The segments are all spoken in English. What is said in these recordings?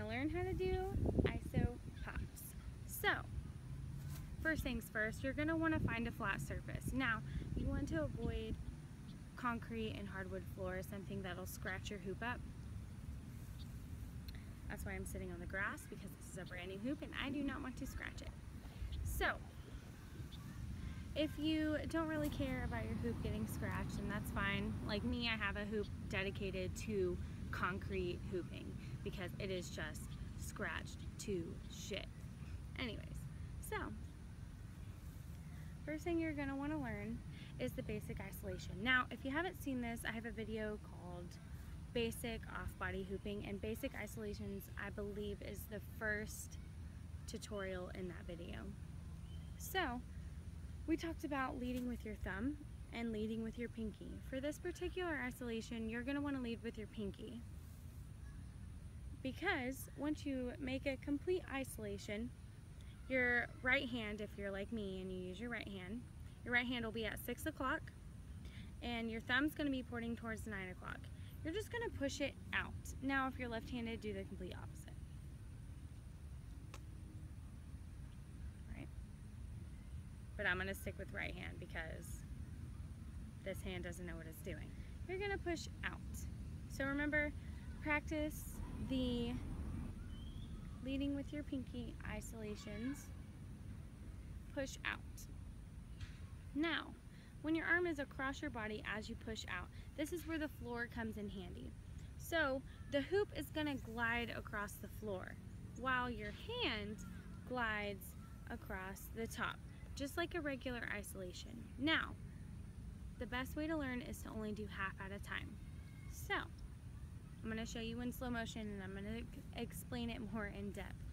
to learn how to do iso pops. So, first things first, you're want to find a flat surface. Now, you want to avoid concrete and hardwood floors, something that'll scratch your hoop up. That's why I'm sitting on the grass because this is a brand new hoop and I do not want to scratch it. So, if you don't really care about your hoop getting scratched, and that's fine. Like me, I have a hoop dedicated to concrete hooping because it is just scratched to shit. Anyways, so first thing you're gonna wanna learn is the basic isolation. Now, if you haven't seen this, I have a video called basic off-body hooping and basic isolations I believe is the first tutorial in that video. So we talked about leading with your thumb and leading with your pinky. For this particular isolation you're going to want to lead with your pinky because once you make a complete isolation your right hand if you're like me and you use your right hand your right hand will be at 6 o'clock and your thumb's going to be pointing towards 9 o'clock you're just going to push it out. Now if you're left-handed, do the complete opposite. Right? But I'm going to stick with right hand because this hand doesn't know what it's doing. You're to push out. So remember, practice the leading with your pinky isolations. Push out. Now, when your arm is across your body as you push out, this is where the floor comes in handy. So the hoop is to glide across the floor while your hand glides across the top, just like a regular isolation. Now, the best way to learn is to only do half at a time. So, I'm going to show you in slow motion and I'm going to explain it more in depth.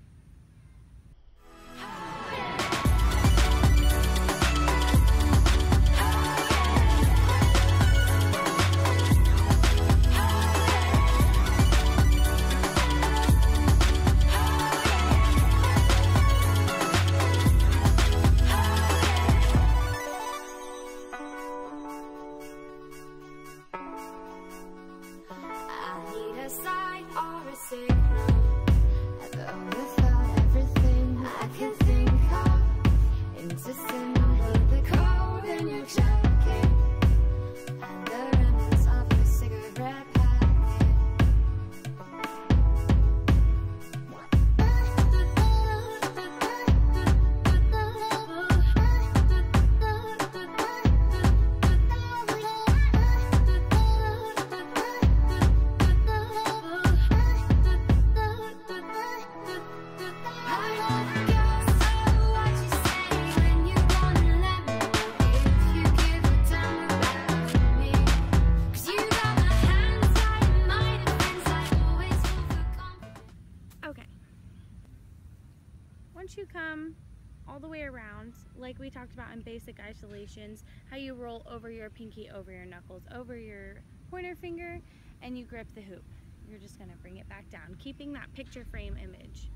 Way around, like we talked about in basic isolations, how you roll over your pinky, over your knuckles, over your pointer finger, and you grip the hoop. You're just gonna bring it back down, keeping that picture frame image.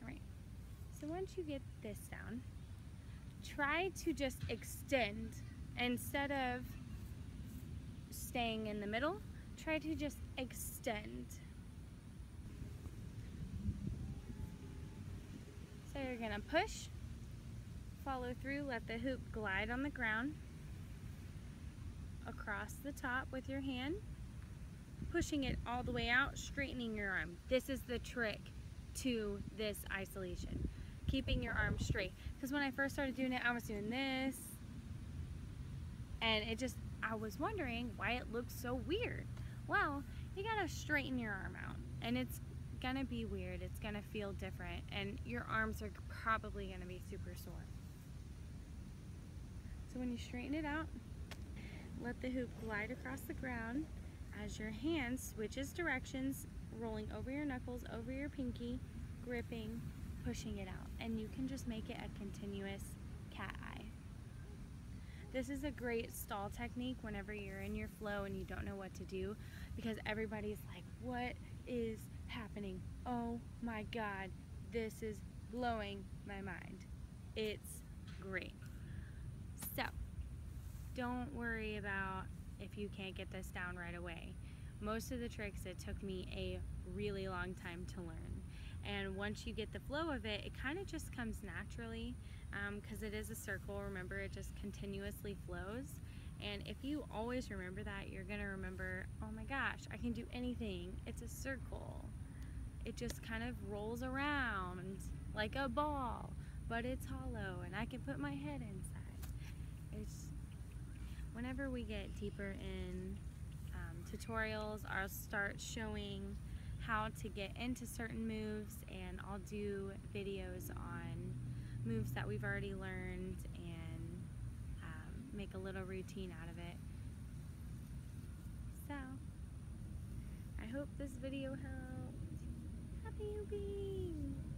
All right, so once you get this down, try to just extend instead of staying in the middle, try to just extend. You're gonna push, follow through, let the hoop glide on the ground, across the top with your hand, pushing it all the way out, straightening your arm. This is the trick to this isolation, keeping your arm straight. Because when I first started doing it, I was doing this, and it just, I was wondering why it looked so weird. Well, you gotta straighten your arm out, and it's gonna be weird. It's gonna feel different and your arms are probably gonna be super sore. So when you straighten it out, let the hoop glide across the ground as your hand switches directions, rolling over your knuckles, over your pinky, gripping, pushing it out. And you can just make it a continuous cat eye. This is a great stall technique whenever you're in your flow and you don't know what to do because everybody's like, what is happening. Oh my God, this is blowing my mind. It's great. So, don't worry about if you can't get this down right away. most of the tricks it took me a really long time to learn. And once you get the flow of it, it kind of just comes naturally because um, it is a circle. Remember, it just continuously flows. And if you always remember that, you're going to remember, oh my gosh, I can do anything. It's a circle. It just kind of rolls around like a ball, but it's hollow and I can put my head inside. It's whenever we get deeper in um, tutorials, I'll start showing how to get into certain moves and I'll do videos on moves that we've already learned and um, make a little routine out of it. So, I hope this video helped. Ruby!